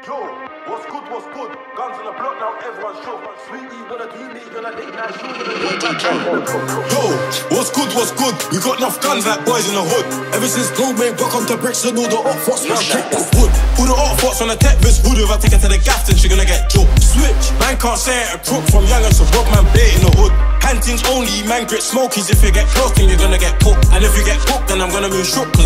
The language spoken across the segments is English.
Yo, what's good, what's good? Guns on the block now, everyone shook. Sweetie, wanna do me, gonna late night shoot. Yo, what's good, what's good? We got enough guns like boys in the hood. Ever since Gold made welcome to Brixton all the hot fots, man, check this wood. All the hot fots on the tech this wood. If I take her to the gaff, then she gonna get choked. Switch, man can't say it a crook from young and so rob man bait in the hood. Hunting's only, man grit smokies. If you get close, then you're gonna get cooked. And if you get cooked, then I'm gonna move shook.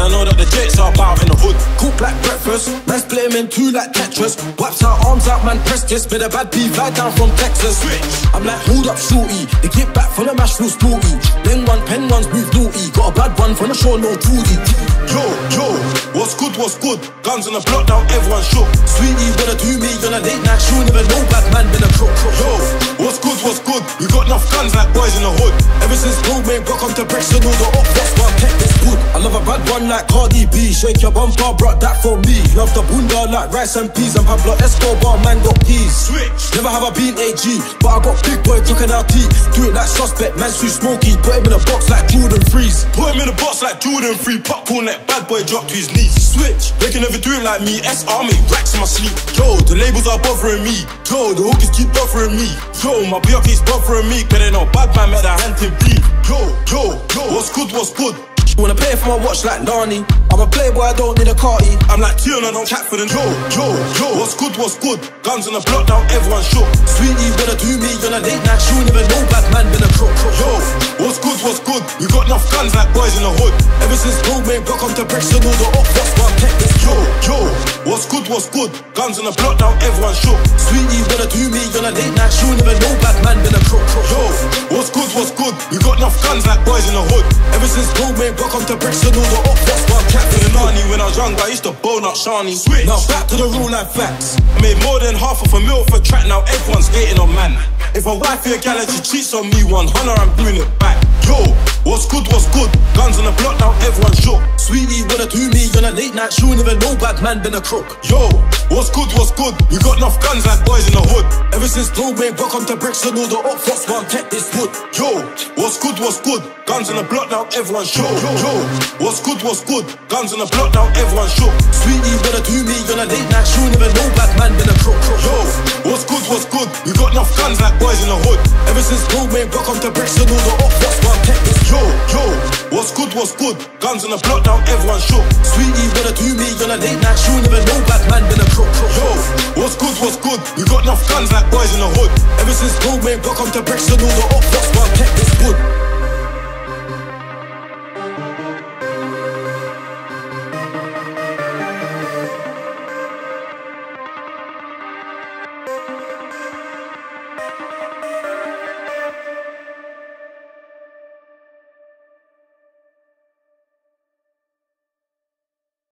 In two like Tetris. Wipes our arms out, man press this. Bit a bad beef, fly down from Texas. Switch. I'm like, hold up, shorty. They get back from the mash, feel sporty. Then one, pen ones move naughty. Got a bad one from the shore, no Trudy. Yo, yo, what's good, what's good? Guns on the block now, everyone shook. Sweetie, wanna do me on a late night show. Never know bad man been a crook. Yo, what's good, what's good? We got enough guns like boys in the hood. Ever since Gold made welcome to and all the up, that's I kept this good. I love a bad one like Cardi B. Shake your bumper, brought that for me. Love the bunda like rice and peas. I'm Pablo Escobar, man got peas. Switch. Never have I been AG, but I got big boy looking out T. Do it like suspect, man too smoky. Put him in a box like Jordan Freeze. Put him in a box like Jordan Free. Popcorn that bad boy drop to his knees. Switch. They can never do it like me. SR make racks in my sleep. Yo, the labels are bothering me. Yo, the hookers keep bothering me. Yo, my BR keeps bothering me. Cause they know bad man met that hand to bleed. Yo, yo, yo, what's good, what's good? You wanna pay for my watch like Narnie? I'm a playboy, I don't need a carty. I'm like Tiana, don't chat for the yo, yo, yo. What's good, what's good? Guns on the block now, everyone shook. Sweetie, wanna do me on a late night show? Never know bad man been a crook. Yo, what's good, what's good? We got enough guns like boys in the hood. Ever since Gold made welcome to Brixton all the up, that's what's good, what's good? Guns on the block now, everyone shook. Sweetie, wanna do me on a late night show? Never know bad man been a crook. Yo, what's good, what's good? We got enough guns like boys in the hood. Ever since Gold made welcome to Brixton all the up, that's why I kept this. Nani when I was younger, I used to bone up Shani. Switch. Now back to the rule like facts. I made more than half of a mil for track, now everyone's hating on man. If a wife your gal and she cheats on me, one hundred, I'm doing it back. Yo, what's good, what's good? Guns on the block, now everyone's shook. Sweetie, wanna do me on a late night show? Never know bad man been a crook. Yo, what's good, what's good? We got enough guns like boys in the hood. Ever since made welcome to Brixton all the up, why I kept this wood. Yo, what's good, what's good? Guns on the block, now everyone's shook. Yo, yo, what's good, what's good? Guns on the block, now everyone's shook. Sweetie, wanna do me on a late night show? Never know bad man been a crook. Yo, what's good, what's good? We got enough guns like boys in the hood. Ever since Gold made welcome to Brixton all the up, that's why I kept this. Yo, yo, what's good, what's good? Guns on the block, now everyone's shook. Sweetie, wanna do me on a late night show? Never know bad man been a crook. Yo, what's good, what's good? We got enough guns like boys in the hood. Ever since Gold made welcome to Brixton all the up, that's why I